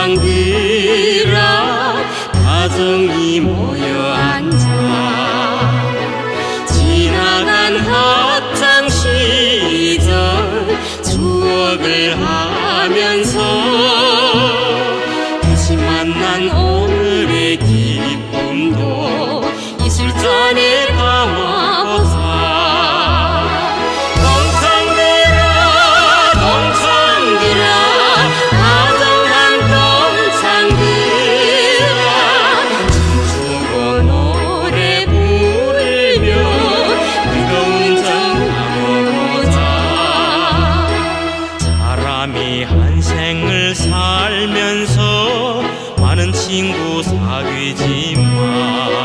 동창들아 가정이 모여 앉아 지나간 학창 시절 추억을 하면서 다시 만난 오늘의 기쁨도 이 술잔에 사람이 한 생을 살면서 많은 친구 사귀지만